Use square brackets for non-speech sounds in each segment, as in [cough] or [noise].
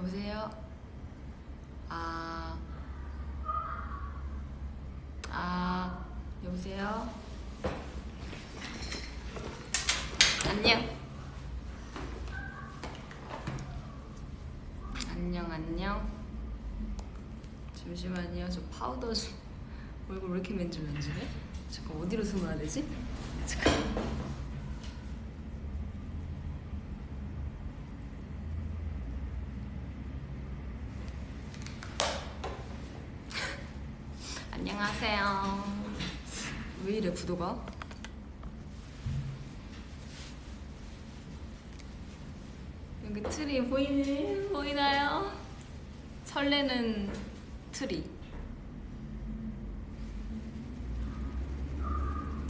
여보세요? 아, 아, 여보세요? 안녕. 안녕, 안녕. 잠시만요. 저 파우더 좀. 얼굴 왜 이렇게 맨질맨질해? 잠깐 어디로 숨어야 되지? 잠깐. 안녕하세요. 왜 이래 구도가? 여기 트리 보이네 보이나요? 설레는 트리.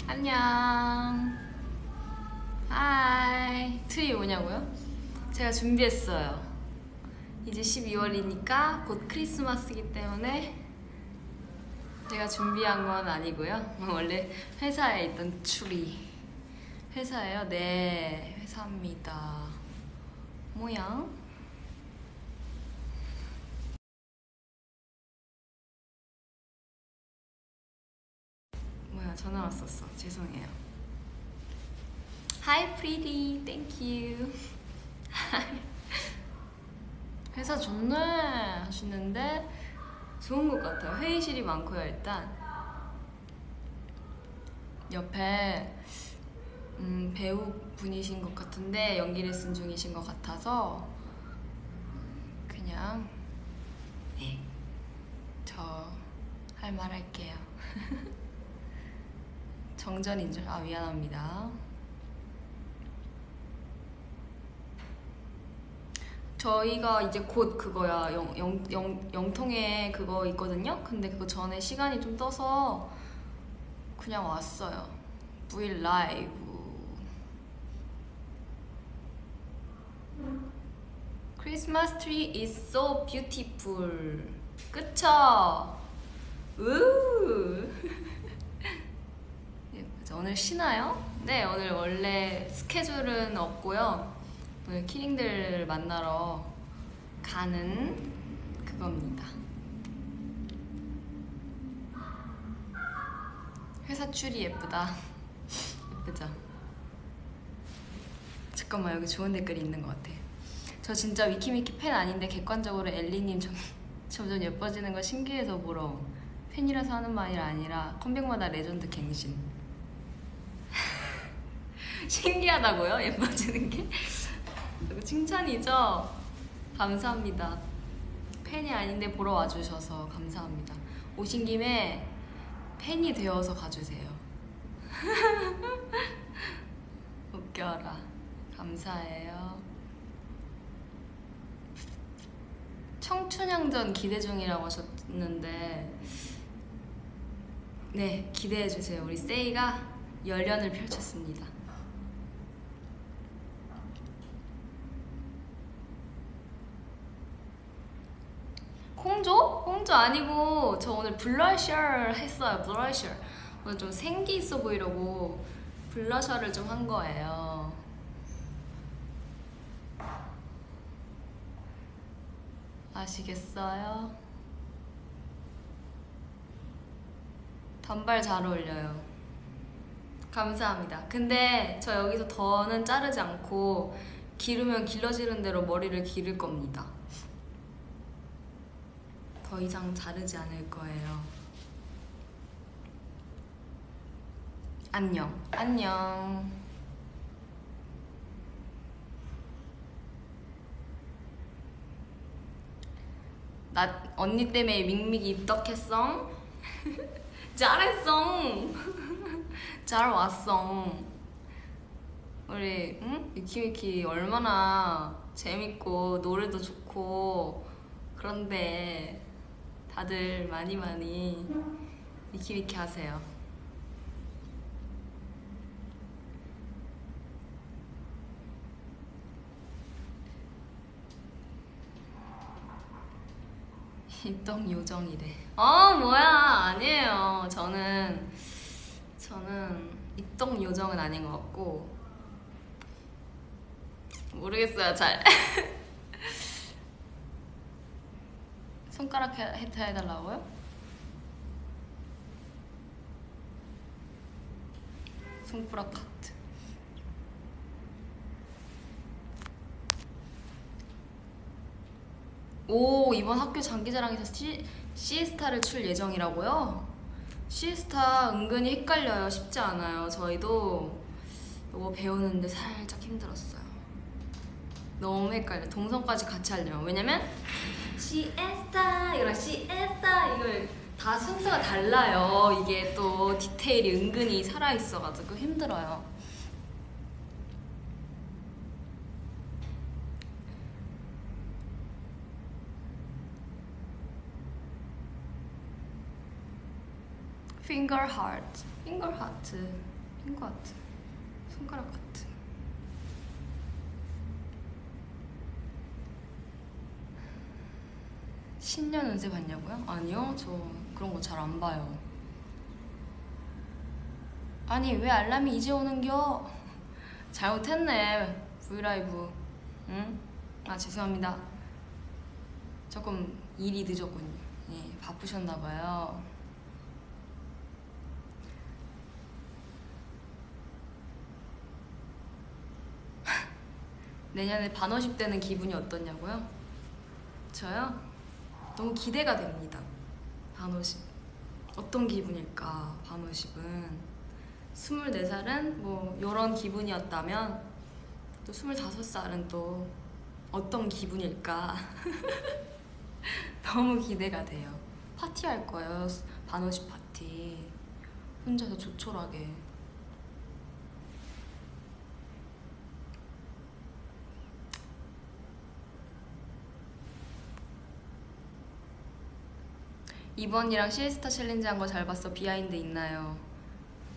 안녕. Hi. 트리 뭐냐고요? 제가 준비했어요. 이제 12월이니까 곧 크리스마스이기 때문에 제가 준비한 건 아니고요. [laughs] 원래 회사에 있던 추리. 회사예요? 네, 회사입니다. 뭐야? 뭐야, 전화 왔었어. 죄송해요. Hi, pretty. Thank you. [laughs] 회사 좋네 하시는데 좋은 것 같아요. 회의실이 많고요, 일단. 옆에 음, 배우 분이신 것 같은데 연기 레슨 중이신 것 같아서 그냥 네, 저 할 말 할게요. [laughs] 정전인 줄, 아 미안합니다. 저희가 이제 곧 그거야 영, 영, 영, 영통에 그거 있거든요 근데 그거 전에 시간이 좀 떠서 그냥 왔어요 브이 라이브 크리스마스 트리 so beautiful 그쵸? 우 [laughs] 예쁘죠? 오늘 쉬나요? 네 오늘 원래 스케줄은 없고요 오늘 키링들 만나러 가는 그겁니다. 회사 트리 예쁘다. [laughs] 예쁘죠? 잠깐만 여기 좋은 댓글이 있는 것 같아. 저 진짜 위키미키 팬 아닌데 객관적으로 엘리님 점, [laughs] 점점 예뻐지는 거 신기해서 보러 팬이라서 하는 말이 아니라 컴백마다 레전드 갱신. [laughs] 신기하다고요? 예뻐지는 게? 칭찬이죠? 감사합니다. 팬이 아닌데 보러 와주셔서 감사합니다. 오신 김에 팬이 되어서 가주세요. [laughs] 웃겨라. 감사해요. 청춘향전 기대 중이라고 하셨는데 네 기대해주세요. 우리 세이가 열연을 펼쳤습니다. 홍조? 홍조 아니고 저 오늘 블러셔 했어요 블러셔 오늘 좀 생기 있어 보이려고 블러셔를 좀 한 거예요. 아시겠어요? 단발 잘 어울려요. 감사합니다. 근데 저 여기서 더는 자르지 않고 기르면 길러지는 대로 머리를 기를 겁니다 더 이상 자르지 않을 거예요. 안녕. 안녕. 나 언니 때문에 밍밍이 입덕했어? 잘했어. 잘 왔어. 우리 응? 위키위키 얼마나 재밌고 노래도 좋고 그런데 다들 많이 많이 위키위키 하세요. 입덕 요정이래. 어 뭐야 아니에요. 저는 저는 입덕 요정은 아닌 것 같고 모르겠어요 잘. [laughs] 손가락 해- 해트 해달라고요? 손가락 하트 오 이번 학교 장기자랑에서 시, 시스타를 출 예정이라고요? 시스타 은근히 헷갈려요. 쉽지 않아요. 저희도 이거 배우는데 살짝 힘들었어요. 너무 헷갈려. 동성까지 같이 하려면. 왜냐면 시에스타 이거랑 시에스타 이걸 다 순서가 달라요. 이게 또 디테일이 은근히 살아있어가지고 힘들어요. finger heart finger heart finger heart 손가락 하트 신년 운세 봤냐고요? 아니요 저 그런 거 잘 안 봐요 아니 왜 알람이 이제 오는겨? [laughs] 잘못했네 브이라이브 응? 아 죄송합니다 조금 일이 늦었군요 예, 바쁘셨나봐요 [laughs] 내년에 반어십 되는 기분이 어떠냐고요? 저요? 너무 기대가 됩니다. 반오십. 어떤 기분일까, 반오십은. 24살은 뭐, 요런 기분이었다면, 또 25살은 또 어떤 기분일까. [laughs] 너무 기대가 돼요. 파티할 거예요. 반오십 파티. 혼자서 조촐하게. 이번이랑 Siesta challenge 한 거 잘 봤어. behind 있나요?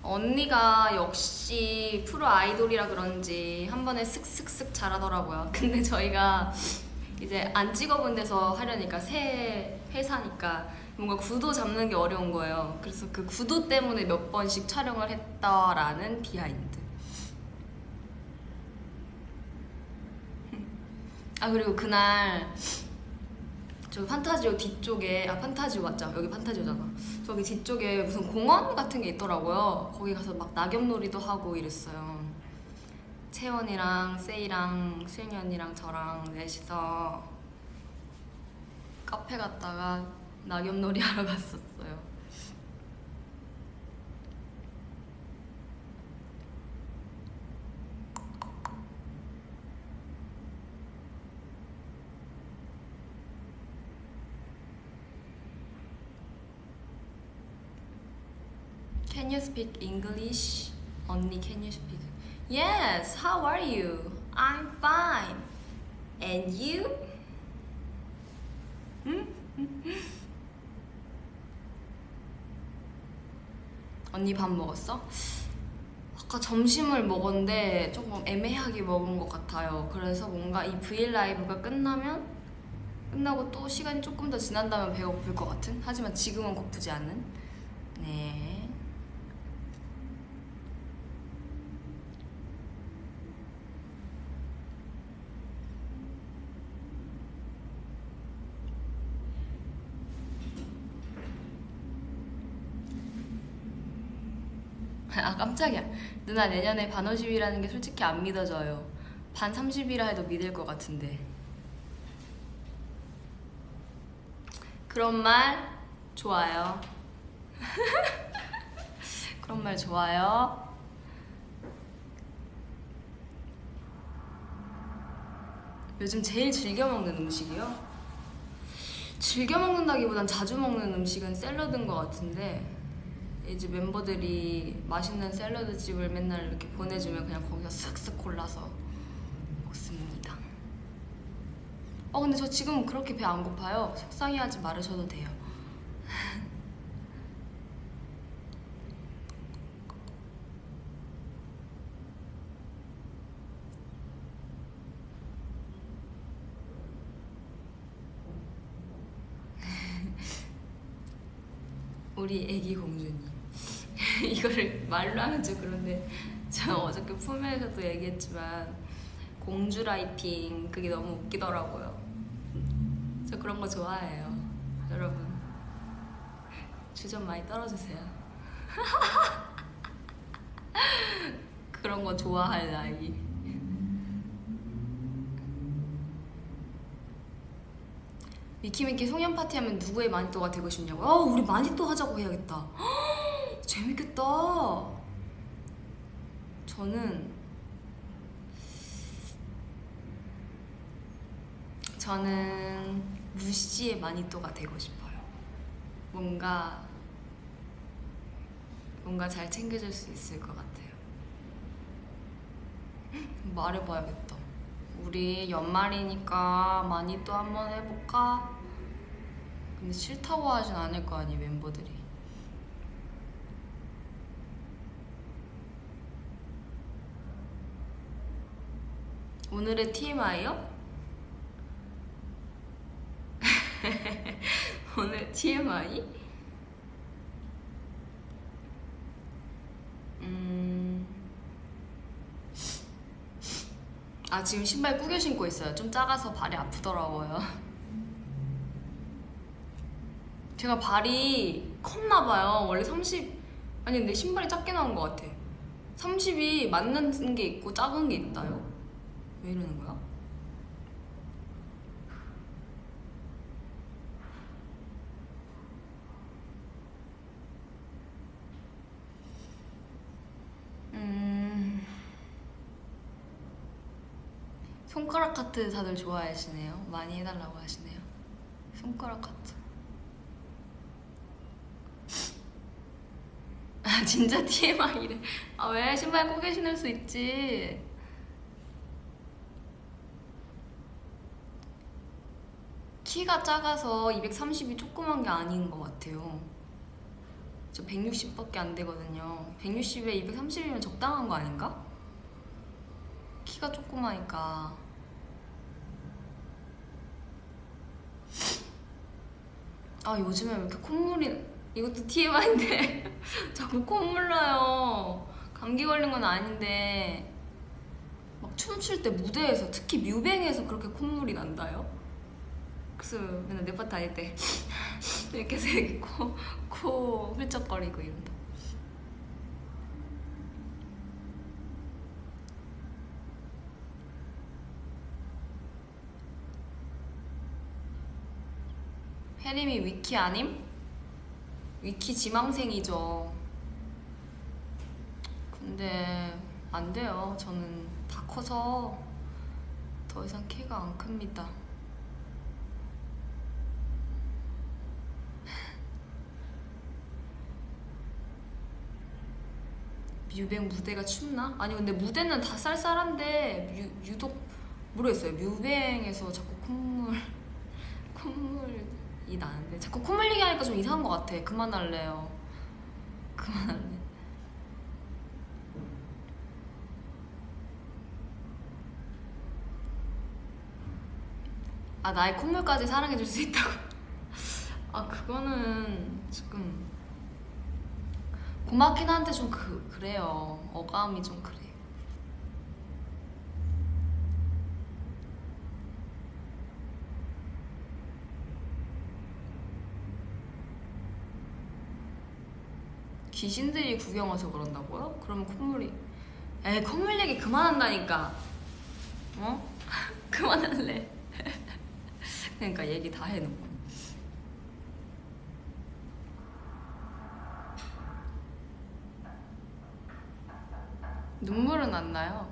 언니가 역시 프로 아이돌이라 그런지 한 번에 슥슥슥 잘하더라고요. [laughs] 근데 저희가 이제 안 찍어본 데서 하려니까 새 회사니까 뭔가 구도 잡는 게 어려운 거예요. 그래서 그 구도 때문에 몇 번씩 촬영을 했다라는 behind. [laughs] 아 그리고 그날 저 판타지오 뒤쪽에 아 판타지오 맞죠? 여기 판타지오잖아. 저기 뒤쪽에 무슨 공원 같은 게 있더라고요. 거기 가서 막 낙엽놀이도 하고 이랬어요. 채원이랑 세이랑 수영이 언니랑 저랑 넷이서 카페 갔다가 낙엽놀이 [laughs] 하러 갔었어요. Can you speak English? 언니, can you speak? Yes, how are you? I'm fine. And you? 응? [laughs] 언니 밥 먹었어? 아까 점심을 먹었는데 조금 애매하게 먹은 것 같아요. 그래서 뭔가 이 브이일 라이브가 끝나면 끝나고 또 시간이 조금 더 지난다면 배고플 것 같은? 하지만 지금은 고프지 않은? 네. 아 깜짝이야. 누나 내년에 반 50이라는 게 솔직히 안 믿어져요. 반 30이라 해도 믿을 것 같은데. 그런 말 좋아요. [laughs] 그런 말 좋아요. 요즘 제일 즐겨 먹는 음식이요? 즐겨 먹는다기보단 자주 먹는 음식은 샐러드인 것 같은데 이제 멤버들이 맛있는 샐러드 집을 맨날 이렇게 보내주면 그냥 거기서 쓱쓱 골라서 먹습니다. 어 근데 저 지금 그렇게 배 안 고파요. 속상해하지 말으셔도 돼요. [laughs] 우리 애기 공주님 [laughs] 이거를 말로 하면 좀 그런데 저 어저께 품에서도 얘기했지만 공주 라이팅 그게 너무 웃기더라고요. 저 그런 거 좋아해요. 여러분 주점 많이 떨어주세요. [laughs] 그런 거 좋아할 나이. 미키미키 송년 파티 하면 누구의 마니또가 되고 싶냐고요? 어, 우리 마니또 하자고 해야겠다 재밌겠다 저는 저는 루시의 마니또가 되고 싶어요. 뭔가 뭔가 잘 챙겨줄 수 있을 것 같아요. [laughs] 말해봐야겠다. 우리 연말이니까 마니또 한번 해볼까? 근데 싫다고 하진 않을 거 아니 멤버들이. 오늘의 TMI요? [laughs] 오늘 TMI? 음... 아 지금 신발 꾸겨 신고 있어요 좀 작아서 발이 아프더라고요 제가 발이 컸나봐요 원래 30 아니 근데 신발이 작게 나온 것 같아 30이 맞는 게 있고 작은 게 있다요? 왜 이러는 거야? 음... 손가락 하트 다들 좋아하시네요. 많이 해달라고 하시네요. 손가락 하트. [laughs] 아 진짜 TMI래. 아 왜 신발 꼬개 신을 수 있지? 키가 작아서 230이 조그만 게 아닌 것 같아요. 저 160밖에 안 되거든요. 160에 230이면 적당한 거 아닌가? 키가 조그마니까. 아 요즘에 왜 이렇게 콧물이 이것도 TMI인데 [laughs] 자꾸 콧물 나요. 감기 걸린 건 아닌데 막 춤출 때 무대에서 특히 뮤뱅에서 그렇게 콧물이 난다요? 그래서 맨날 네파 다닐 때 [laughs] 이렇게 코, 코 훌쩍거리고 이런다. 혜림이 위키 아님? 위키 지망생이죠. 근데 안 돼요. 저는 다 커서 더 이상 키가 안 큽니다 뮤뱅 무대가 춥나? 아니 근데 무대는 다 쌀쌀한데 유, 유독 모르겠어요. 뮤뱅에서 자꾸 콧물 [laughs] 콧물이 나는데 자꾸 콧물 얘기하니까 좀 이상한 것 같아. 그만할래요. [laughs] 그만할래. 아 나의 콧물까지 사랑해줄 수 있다고? [laughs] 아 그거는 지금 고맙긴 한데 좀 그, 그래요. 어감이 좀 그래 귀신들이 구경 와서 그런다고요? 그러면 콧물이 에이 콧물 얘기 그만한다니까. 어? [laughs] 그만할래. [laughs] 그러니까 얘기 다 해놓고 눈물은 안 나요.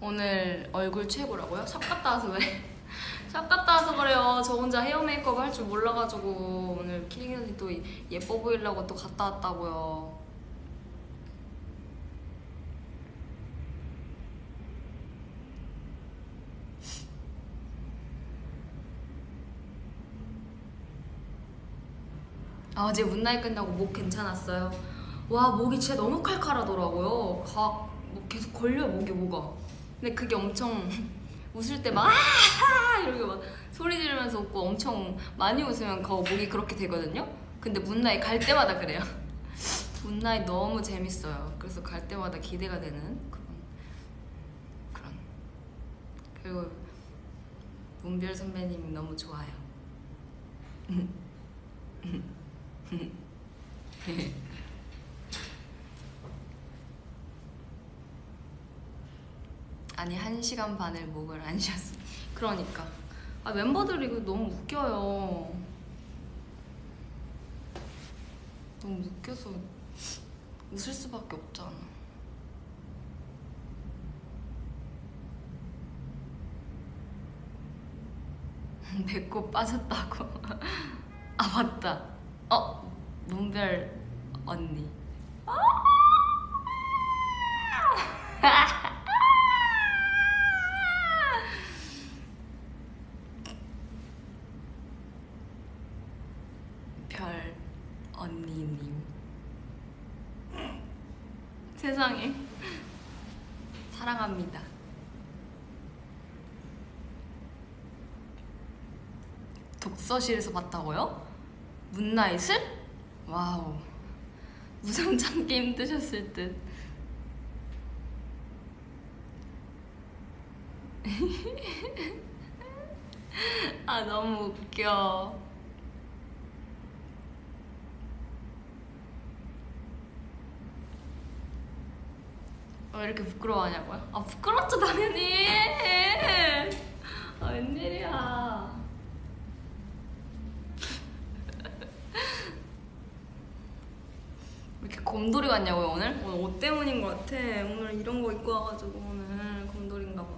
오늘 얼굴 최고라고요? 샵 갔다 와서 왜? [laughs] 샵 갔다 와서 그래요. 저 혼자 헤어 메이크업 할 줄 몰라가지고 오늘 언니 또 예뻐 보이려고 또 갔다 왔다고요. 아, 어제 문나이 끝나고 목 괜찮았어요. 와 목이 진짜 너무 칼칼하더라고요. 각뭐 계속 걸려 목에 뭐가. 근데 그게 엄청 [laughs] 웃을 때 막 아하 이렇게 막 소리 지르면서 웃고 엄청 많이 웃으면 그 목이 그렇게 되거든요. 근데 문나이 갈 때마다 그래요. [laughs] 문나잇 너무 재밌어요. 그래서 갈 때마다 기대가 되는 그런 그런 그리고 문별 선배님이 너무 좋아요. [laughs] [laughs] 아니 한 시간 반을 목을 안 쉬었어. 그러니까 아 멤버들이 이거 너무 웃겨요. 너무 웃겨서 웃을 수밖에 없잖아. [laughs] 배꼽 빠졌다고. [laughs] 아 맞다. 어 문별 언니. [laughs] 별 언니님. [laughs] 세상에 사랑합니다. 독서실에서 봤다고요? 문나잇을? 와우. 무상 참기 힘드셨을 듯. [laughs] 아 너무 웃겨. 왜 이렇게 부끄러워하냐고요? 아 부끄럽죠 당연히. [laughs] 아 웬일이야. 왜 이렇게 같냐고요 오늘? 오늘 옷 때문인 것 같아. 오늘 이런 거 입고 와가지고 오늘 곰돌인가 봐.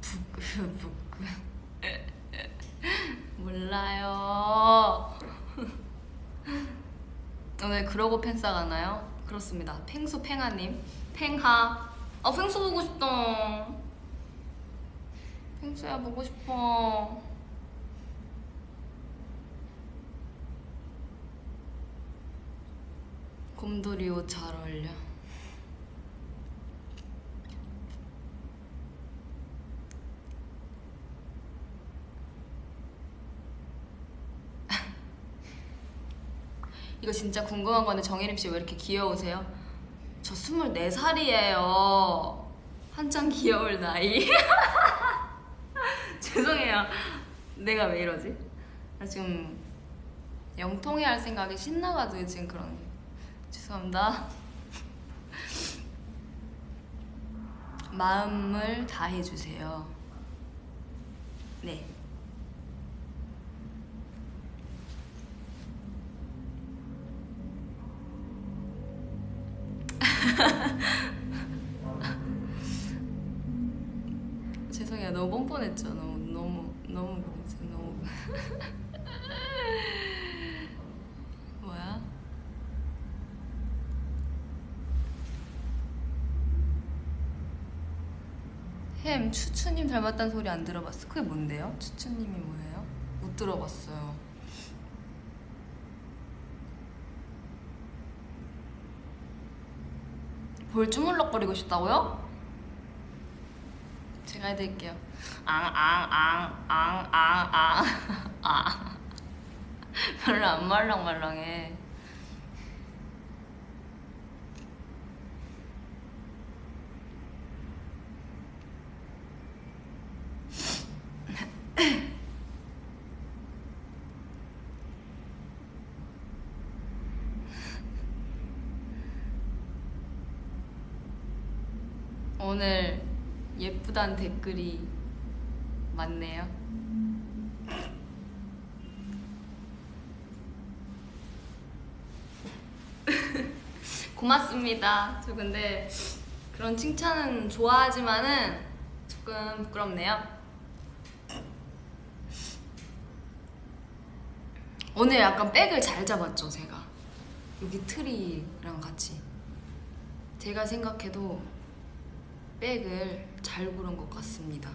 부끄 부끄 몰라요 오늘 그러고 팬싸 가나요? 그렇습니다. 팽수 팽하님. 팽하. 아 팽수 보고 싶다. 팽수야 보고 싶어. 곰돌이 옷 잘 어울려 이거 진짜 궁금한 건데 정혜림 씨 왜 이렇게 귀여우세요? 저 24살이에요. 한창 귀여울 나이. [laughs] 죄송해요. 내가 왜 이러지? 나 지금 영통회 할 생각이 신나가지고 지금 그런 죄송합니다. [laughs] 마음을 다해주세요. 네. 너무 뻔뻔했죠. 너무 너무 너무 그랬죠. 너무 [laughs] 뭐야? 햄 추추님 닮았다는 소리 안 들어봤어. 그게 뭔데요? 추추님이 뭐예요? 못 들어봤어요. 볼 주물럭거리고 싶다고요? 제가 해드릴게요. 앙앙앙앙앙앙 아. 별로 안 말랑말랑해. 오늘 예쁘단 댓글이 많네요. [laughs] 고맙습니다. 저 근데 그런 칭찬은 좋아하지만은 조금 부끄럽네요. 오늘 약간 백을 잘 잡았죠, 제가. 여기 트리랑 같이. 제가 생각해도 백을 잘 고른 것 같습니다.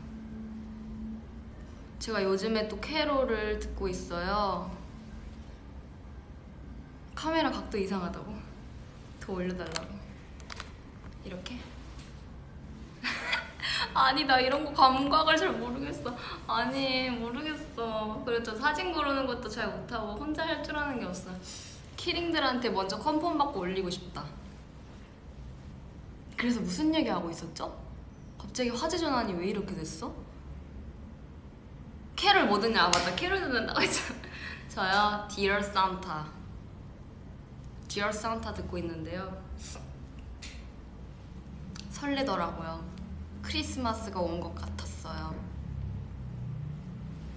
제가 요즘에 또 캐롤을 듣고 있어요. 카메라 각도 이상하다고. 더 올려달라고. 이렇게? [laughs] 아니 나 이런 거 감각을 잘 모르겠어. 아니 모르겠어. 그래서 사진 고르는 것도 잘 못하고 혼자 할 줄 아는 게 없어. 키링들한테 먼저 컨펌 받고 올리고 싶다. 그래서 무슨 얘기 하고 있었죠? 갑자기 화제 전환이 왜 이렇게 됐어? 캐롤 뭐 듣냐? 아 맞다. 캐롤 듣는다고 했잖아. [laughs] 저요. Dear Santa. Dear Santa 듣고 있는데요. 설레더라고요. 크리스마스가 온 것 같았어요.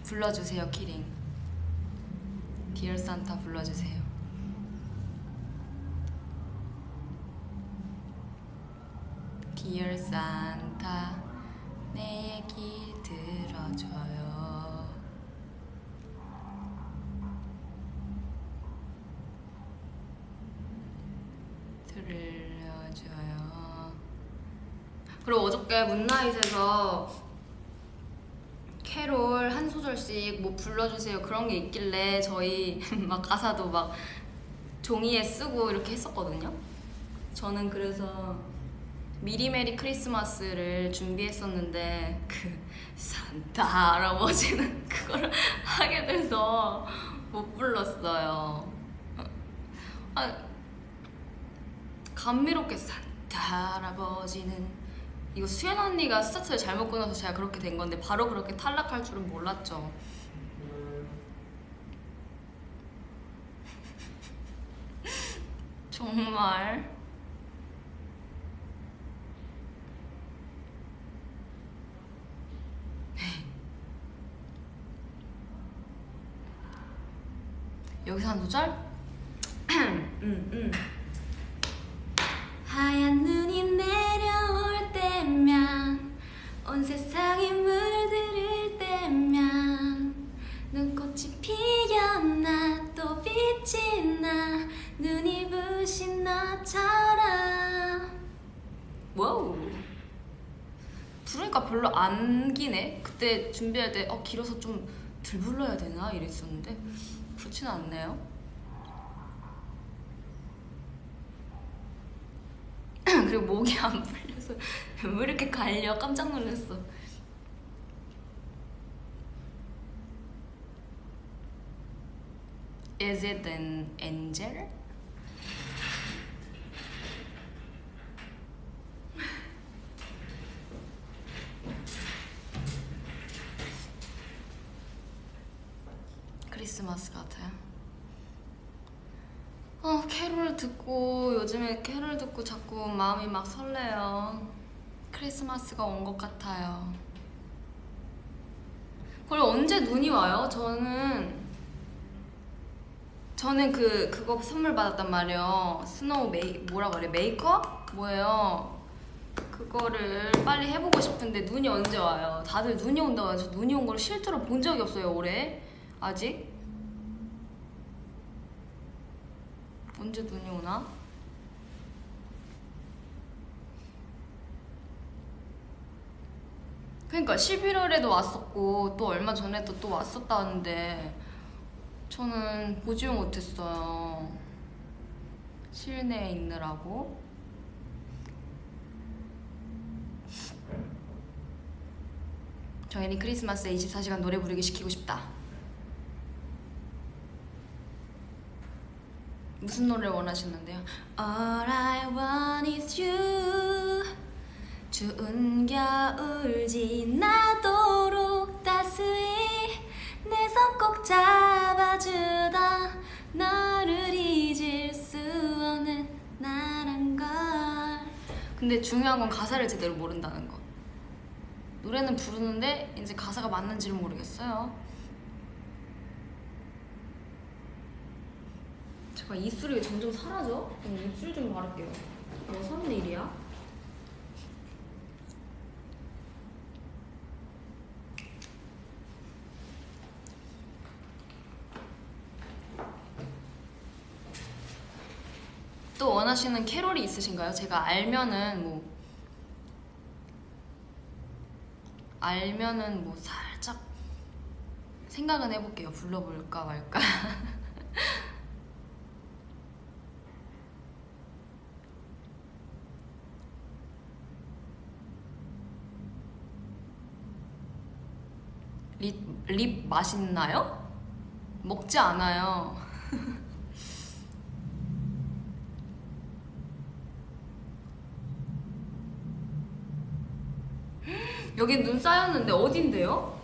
불러주세요 키링. Dear Santa 불러주세요 Dear 내 얘기 들어줘요. 들려줘요. 그리고 어저께 문나잇에서 캐롤 한 소절씩 뭐 불러주세요. 그런 게 있길래 저희 [laughs] 막 가사도 막 종이에 쓰고 이렇게 했었거든요. 저는 그래서 미리 메리 크리스마스를 준비했었는데 그 산타 할아버지는 [laughs] 그걸 하게 돼서 못 불렀어요. 아, 감미롭게 산타 할아버지는 이거 수연 언니가 스타트를 잘못 끊어서 제가 그렇게 된 건데 바로 그렇게 탈락할 줄은 몰랐죠. [laughs] 정말 여기서 한 소절? [clears throat] 음, 음. 하얀 눈이 내려올 때면 온 세상이 물들을 때면 눈꽃이 피었나 또 빛이 나 눈이 부신 너처럼. wow. 부르니까 별로 안 기네. 그때 준비할 때 어 길어서 좀덜 불러야 되나? 이랬었는데 그렇진 않네요. [clears throat] 그리고 목이 안 풀려서 [laughs] 왜 이렇게 갈려? 깜짝 놀랐어. Is it an angel? 크리스마스 같아요. 어, 캐롤 캐롤 듣고 자꾸 마음이 막 설레요. 크리스마스가 온 것 같아요. 그리고 언제 눈이 와요? 저는 저는 그 그거 선물 받았단 말이에요. snow 메이 뭐라 그래 메이크업 뭐예요? 그거를 빨리 해보고 싶은데 눈이 언제 와요? 다들 눈이 온다고 해서 눈이 온 걸 실제로 본 적이 없어요 올해 아직 언제 눈이 오나? 그러니까 11월에도 왔었고 또 얼마 전에도 또 왔었다는데 저는 보지 못했어요. 실내에 있느라고. 정혜린 크리스마스에 24시간 노래 부르기 시키고 싶다. 무슨 노래 원하시는데요? All I want is you 추운 겨울 지나도록 따스히 내 손 꼭 잡아주다. 너를 잊을 수 없는 나란 걸. 근데 중요한 건 가사를 제대로 모른다는 거. 노래는 부르는데 이제 가사가 맞는지를 모르겠어요. 잠깐 입술이 왜 점점 사라져? 입술 좀 바를게요. 뭐 사는 일이야? 또 원하시는 캐롤이 있으신가요? 제가 알면은 뭐 알면은 뭐 살짝 생각은 해볼게요. 불러볼까 말까. [laughs] 립, 립 맛있나요? 먹지 않아요. [laughs] 여긴 눈 쌓였는데 어딘데요?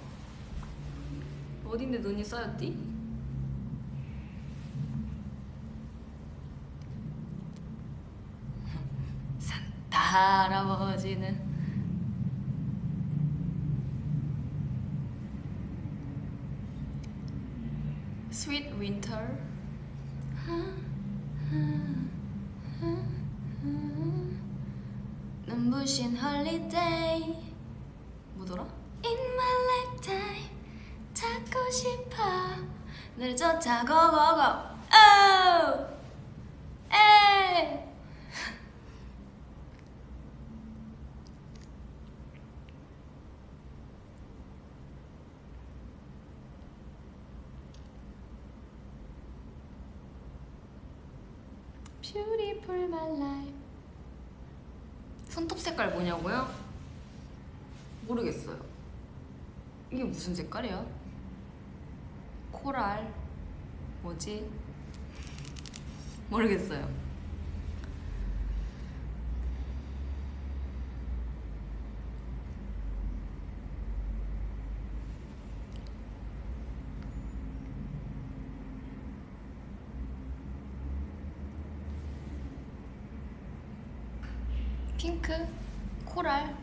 어딘데 눈이 쌓였디? [laughs] 산타 할아버지는 Sweet Winter [laughs] 눈부신 홀리데이 뭐더라? In my lifetime 찾고 싶어 늘 쫓아 고고고 Oh 에이 my life 손톱 색깔 뭐냐고요? 모르겠어요 이게 무슨 색깔이야? 코랄 뭐지? 모르겠어요 핑크 코랄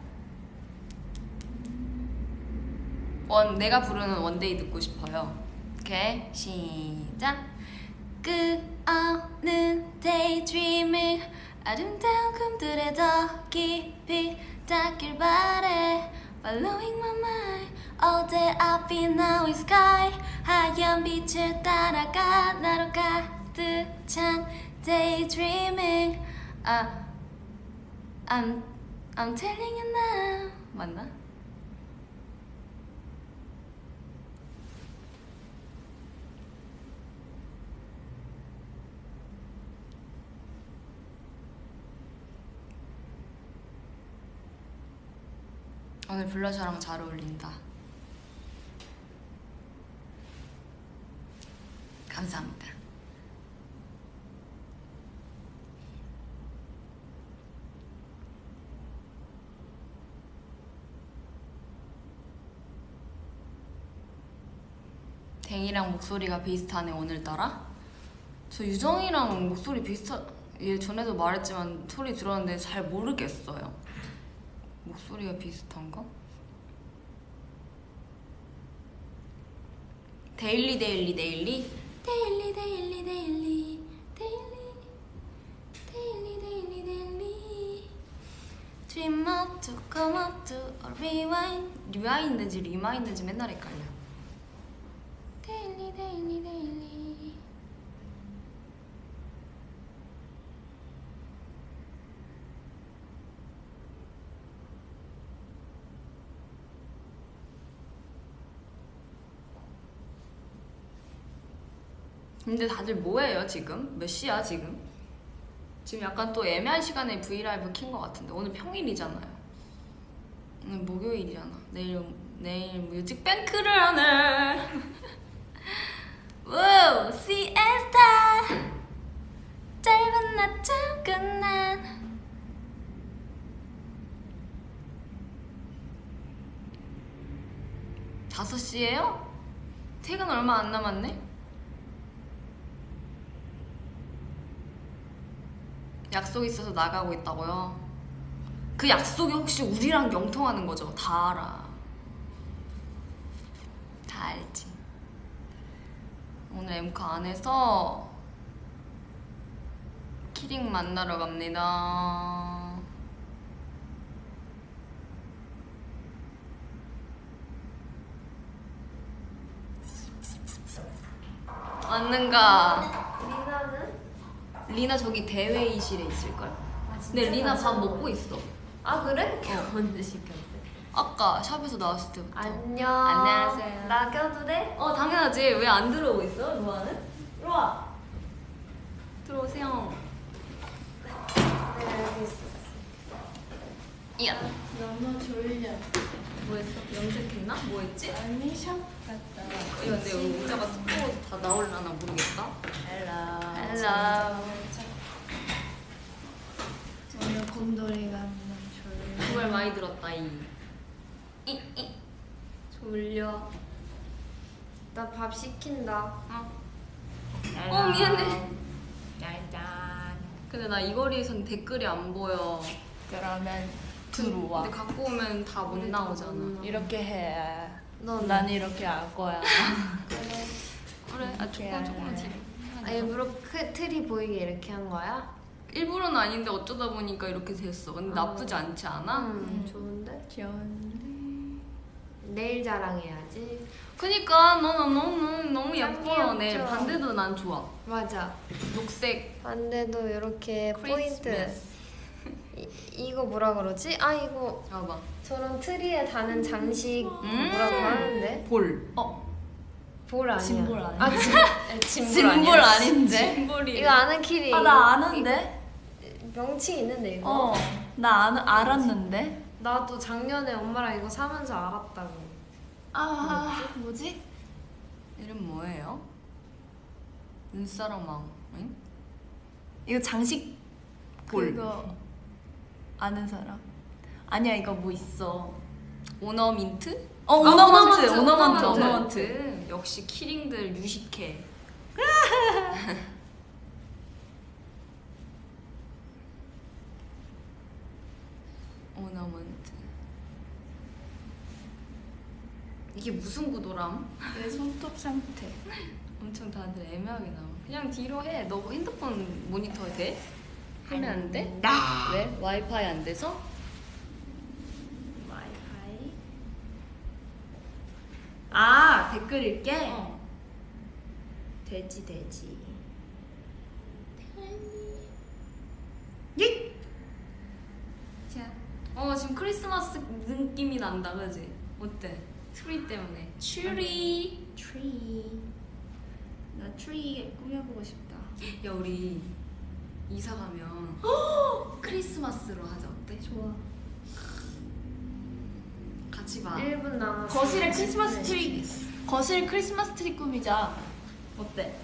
원 내가 부르는 One Day 듣고 싶어요 오케이 시작 끝없는 daydreaming 아름다운 꿈들에 더 깊이 닿길 바래 Following my mind All day I've been now in sky 하얀 빛을 따라가 나로 가득 찬 daydreaming 아 I'm I'm telling you now 맞나? 오늘 블러셔랑 잘 어울린다. 감사합니다. 댕이랑 목소리가 비슷하네 오늘따라. 저 유정이랑 목소리 비슷하. 얘 전에도 말했지만 소리 들었는데 잘 모르겠어요. 목소리가 비슷한가? 데일리 데일리 데일리? 데일리 데일리 데일리. 데일리. 데일리 데일리 데일리. Dream up to come up to a rewind. 리와인드인지 리마인드인지 맨날 헷갈려 데일리 데일리 데일리 근데 다들 뭐해요 지금? 몇 시야 지금? 지금 약간 또 애매한 시간에 브이라이브 킨 것 같은데 오늘 평일이잖아요 오늘 목요일이잖아 내일 내일 뮤직뱅크를 하네 [laughs] 우 시에스타 짧은 낮잠 끝난 다섯 시에요? 퇴근 얼마 안 남았네? 약속 있어서 나가고 있다고요? 그 약속이 혹시 우리랑 영통하는 거죠? 다 알아. 다 알지. 오늘 엠카 안에서 키링 만나러 갑니다. 왔는가? 리나 저기 대회의실에 있을걸? 근데 리나 밥 먹고 있어. 아 그래? 언제 시켰대? 아까 샵에서 나왔을 때부터. 안녕. 안녕하세요. 나 껴도 돼? 어 당연하지. 왜 안 들어오고 있어, 루아는? 들어와. 들어오세요. 네. 야 너무 졸려. 뭐했어? 염색했나? 뭐했지? 아니 샵 갔다. 이거 근데 여기 의자가 두꺼워서 다 나올라나 모르겠다 Hello. Hello. 오늘 곰돌이가 너무 졸려. 정말 많이 들었다 이. 이, 이. 졸려. 나 밥 시킨다. 어. 어 미안해. 짠짠. 근데 나 이 거리에선 댓글이 안 보여. 그러면 들어와. 근데 갖고 오면 다못 나오잖아. 이렇게 해. 넌 난 이렇게 할 거야. 그래. 그래? 아 조금 조금만 뒤로. 아 일부러 크, 틀이 보이게 이렇게 한 거야? 일부러는 아닌데 어쩌다 보니까 이렇게 됐어. 근데 나쁘지 않지 않아? 음, 좋은데? 귀여운데. 내일 자랑해야지. 그니까 너는 너무 너무 예뻐요. 짱내 귀엽죠? 반대도 난 좋아. 맞아. 녹색 반대도 이렇게 포인트. 크리스마스. 이, 이거 뭐라 그러지? 아 이거 봐봐. 저런 트리에 다는 장식 음. 뭐라고 하는데? 볼. 어, 볼 아니야. 짐볼 아니야? 아 [laughs] 짐볼, 짐볼 아니야? 아닌데? [laughs] 짐볼이. 이거 아는 키리. 아, 나 아는데? 명칭 있는데 이거. 어, 나 아, 알았는데? 나도 작년에 엄마랑 이거 사면서 알았다고. 아, 뭐지? 이름 뭐예요? 눈사람 마음. 응? 이거 장식 볼. 그거 아는 사람? 아니야, 이거 뭐 있어. ornament? 어, 아, ornament, ornament. ornament. 역시 키링들 유식해. [laughs] ornament. 이게 무슨 구도람? 내 손톱 상태. 엄청 다들 애매하게 나와. 그냥 뒤로 해. 너 핸드폰 모니터 돼? 하면 안 돼? 나. 왜? 와이파이 안 돼서? 와이파이. 아, 댓글 읽게? 어. 돼지, 돼지. 자. 어 지금 크리스마스 느낌이 난다, 그지? 어때? 트리 때문에. 트리. 트리. 나 트리 꾸며보고 싶다. 야 우리 이사 가면 [gasps] 크리스마스로 하자 어때? 좋아. 같이 봐. 1분 남았어. 거실에 크리스마스 트리, 거실 크리스마스 트리 꾸미자. 어때?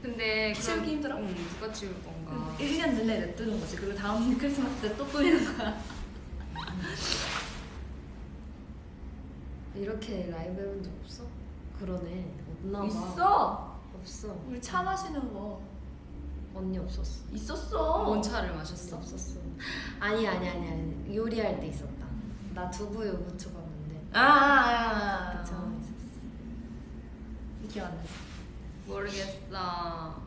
근데 치우기 그럼- 힘들어? 응, 누가 치울 건가? 1년 내내 냅두는 거지. 그리고 다음 [laughs] 크리스마스 때 또 꾸미는 거야. [laughs] 이렇게 라이브 해본 적 없어? 그러네. 없나 봐. 있어. 없어. 우리 차 마시는 거 언니 없었어. 있었어. 뭔 차를 마셨어? 없었어. 아니 아니 아니 아니. 요리할 때 있었다. 나 두부 요부초 봤는데. 아, 아, 아. 그쵸 있었어. 기억 안 나. 모르겠어.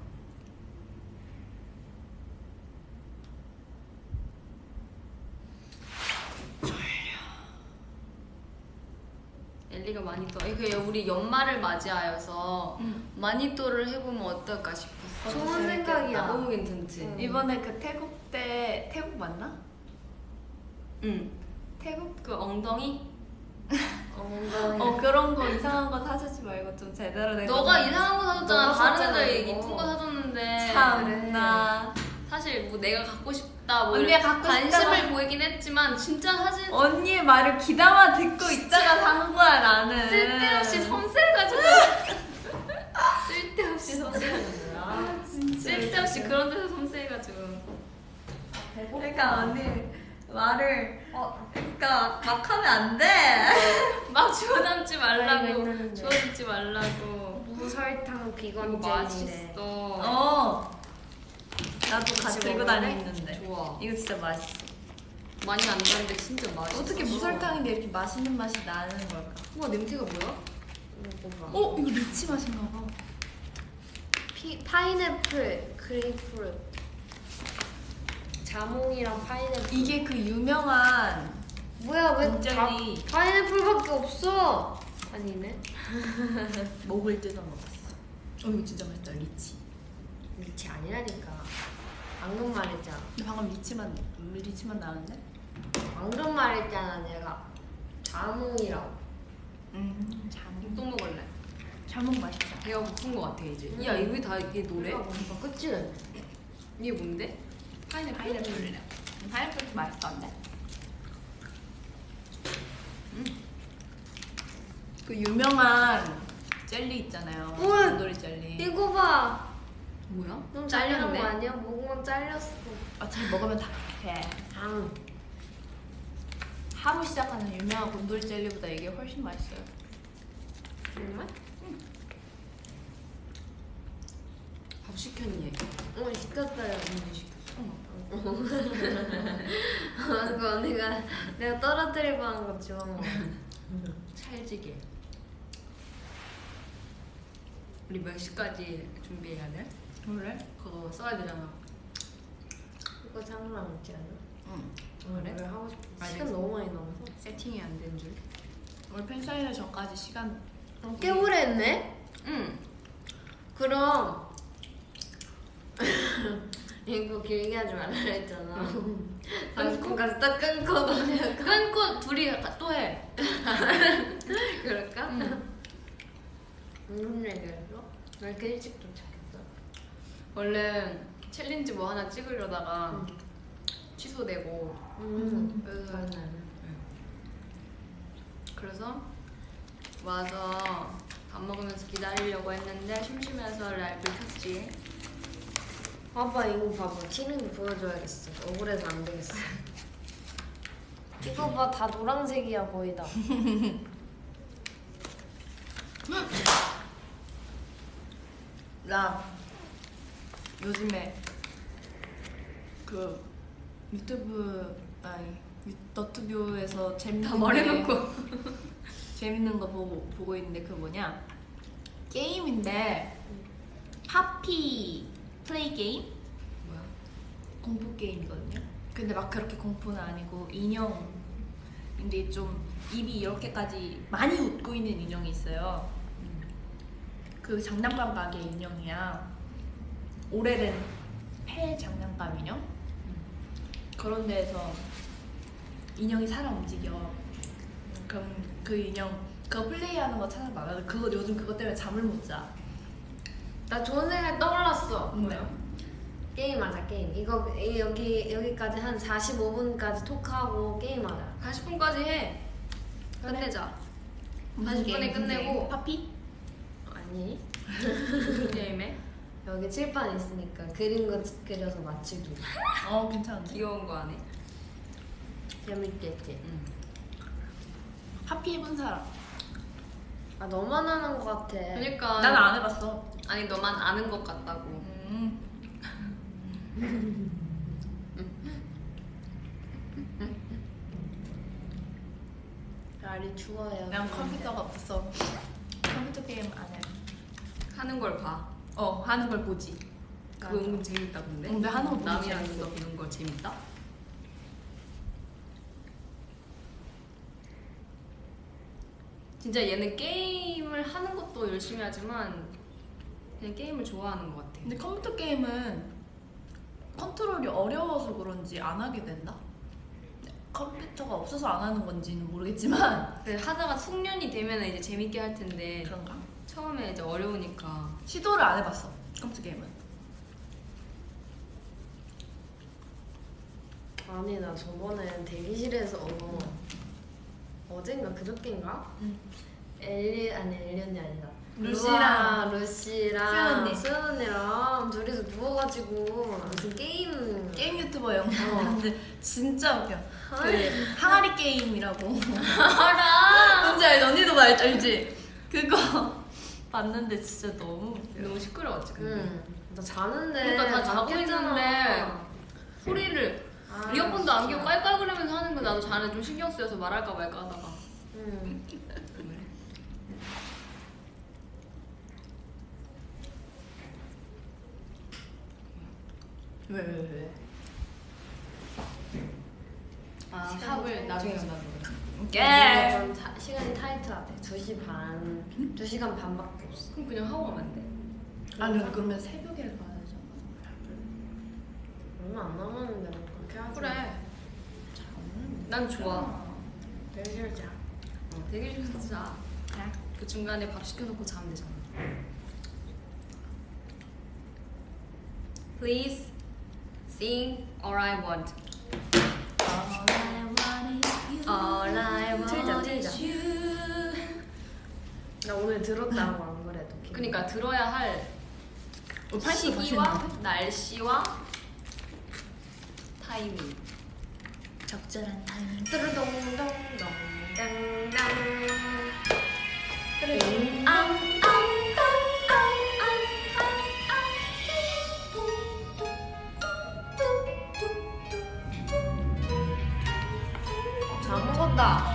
엘리가 마니또. 이게 우리 연말을 맞이하여서 응. 마니또를 해보면 어떨까 싶었어. 좋은 재밌겠다. 생각이야. 너무 괜찮지? 응. 이번에 그 태국 때 태국 맞나? 응. 태국? 그 엉덩이? 엉덩이. 어 그런 거 이상한 거 사주지 말고 좀 제대로 된 너가 거 이상한 거 사줬잖아. 다른 애들 이거. 이쁜 거 사줬는데. 참나 사실 뭐 내가 갖고 싶다 뭐 언니가 갖고 관심을 싶다고. 보이긴 했지만 진짜 사진 언니의 말을 귀담아 듣고 있다가 산 거야 나는 쓸데없이 섬세해가지고 [laughs] 쓸데없이 섬세 뭐야? 쓸데없이 그런 데서 섬세해가지고 그러니까 언니 말을 어 그러니까 막 하면 안돼 막 주워담지 아, 말라고 있는데. 주워담지 말라고 무설탕 비건 이거 젤리래. 맛있어 어 나도 같이 들고? 다니는데 좋아 이거 진짜 맛있어 많이 안 나는데 진짜 맛있어 어떻게 무설탕인데 이렇게 맛있는 맛이 나는 걸까 우와 냄새가 뭐야? 어 이거 lychee 맛인가 봐 피, 파인애플, grapefruit. 자몽이랑 파인애플. 이게 그 유명한 뭐야 왜 다. 파인애플밖에 없어? 아니네. 목을 뜯어 먹었어 어 이거 진짜 맛있다 lychee lychee 아니라니까. 안 그런 말 했잖아. 방금 lychee만 lychee만 나왔는데? 안말 했잖아 내가. 자몽이라고. 음 자몽. 또 먹을래. 자몽 맛있다. 배가 고픈 거 같아 이제. 야 이게 다 이게 노래? 뭔가 끝이 이게 뭔데? 파인애플? 파인애플이래. 음, 파인애플도 맛있던데? 음. 그 유명한 젤리 있잖아요. 우와! 노리 젤리. 이거 봐. 뭐야? 너무 잘리는 거 잘렸네. 아니야? 목만 잘렸어. 어차피 먹으면 다 해. 장. 하루 시작하는 유명한 곰돌이 젤리보다 이게 훨씬 맛있어요. 정말? 밥 시켰니? 어 시켰어요. 언니 시켰어. [laughs] 그 언니가 내가 떨어뜨리고 하는 거 좋아 먹어. 찰지게. 우리 몇 시까지 준비해야 돼? 그래? 그거 써야 되잖아. 이거 장난 없지 않아? 응. 그래? 그래? 하고 싶어. 알겠어. 시간 너무 많이 남아서. 세팅이 안 된 줄. 오늘 팬사인회 전까지 시간 어, 꽤 오래 했네? 응. 그럼 [laughs] 이거 길게 하지 말라 했잖아. 방금까지 딱 끊고 너네가 [laughs] 끊고 둘이 또 해. [laughs] 그럴까? 응. 무슨 얘기했어? 왜 이렇게 일찍 도착했어? 원래 challenge 뭐 하나 찍으려다가 취소되고 음. 그래서 나는. 그래서 와서 밥 먹으면서 기다리려고 했는데 심심해서 라이브 켰지. 봐봐 이거 봐봐 튀는 거 보여줘야겠어. 억울해서 안 되겠어. [laughs] 이거 봐 다 노란색이야 거의 다. [laughs] 나 요즘에 그 유튜브 아니 유- 너튜브에서 재밌는 다 게- 말해놓고. [laughs] 재밌는 거 보고 보고 있는데 그 뭐냐 게임인데 파피 플레이 게임 뭐야? 공포 게임이거든요. 근데 막 그렇게 공포는 아니고 인형인데 좀 입이 이렇게까지 많이 웃고 있는 인형이 있어요. 그 장난감 가게 인형이야. 오래된 폐 장난감 인형. 그런 데에서 인형이 살아 움직여. 그럼 그 인형 그거 플레이하는 거 찾아봐. 나 그거 요즘 그것 때문에 잠을 못 자. 나 좋은 생각 떠올랐어. 뭐요? 게임하자 게임. 이거 이- 여기 여기까지 한 45분까지 토크하고 게임하자. 40분까지 해. 끝내자. 무슨 40분에 게임, 무슨 끝내고. 파피? 아니 게임해? 여기 칠판 있으니까 그림 거 그려서 맞추기. 어 괜찮은데. 귀여운 거안 해? 재밌겠지. 응. 파피 해본 사람. 아 너만 하는 것 같아. 그러니까 나는 안 해봤어. 아니 너만 아는 것 같다고. 음. [laughs] 날이 추워요. 난 컴퓨터가 없어서 컴퓨터 게임 안 해. 하는 걸 봐. 어 하는 걸 보지. 그거 은근 재밌다 근데. 근데 하는 거 보기 남이랑 재밌어. 있어 보는 거 재밌다. 진짜 얘는 게임을 하는 것도 열심히 하지만 그냥 게임을 좋아하는 것 같아. 근데 컴퓨터 게임은 컨트롤이 어려워서 그런지 안 하게 된다. 컴퓨터가 없어서 안 하는 건지는 모르겠지만 근데 하다가 숙련이 되면 이제 재밌게 할 텐데 그런가? 처음에 이제 어려우니까 시도를 안 해봤어 컴퓨터 게임은. 아니 나 저번에 대기실에서 어젠가 그저께인가? 응. 엘리 아니 엘리 언니 아니다. 루시랑 루시랑 수연 언니. 수연 언니랑 둘이서 누워가지고 무슨 게임 게임 유튜버 영상 어. 봤는데 진짜 웃겨. 그 항아리 게임이라고. [laughs] 알아. 뭔지 알지? 언니도 말 알지? 그거 봤는데 진짜 너무 웃겨. 너무 시끄러웠지 근데. 응. 나 자는데 그러니까 다 자고. 있는데 소리를 아, 이어폰도 안. 끼고 깔깔거리면서 하는 거 나도 자는 좀 신경 쓰여서 말할까 말까 하다가 응. 왜 왜 왜? 아 샵을 나중에. 간다고 우리가 좀 타- 시간이 타이트하대. 2시 반, 2시간 반밖에 없어. 그럼 그냥 하고 가면 안 돼? 아니 그러면 새벽에 가야 되잖아. 얼마 안 남았는데 뭐 그렇게 하지. 그래 난 좋아 대기실 자. 어, 대기실에서 자. 그 중간에 밥 시켜놓고 자면 되잖아 Please sing All I Want All I want is 틀자 음, 틀자 나 오늘 들었다고 안 그래도. 그러니까 들어야 할 어, 시기와 날씨와 타이밍. 적절한 타이밍. 뚜루동동동 땅땅 뚜루동 간다.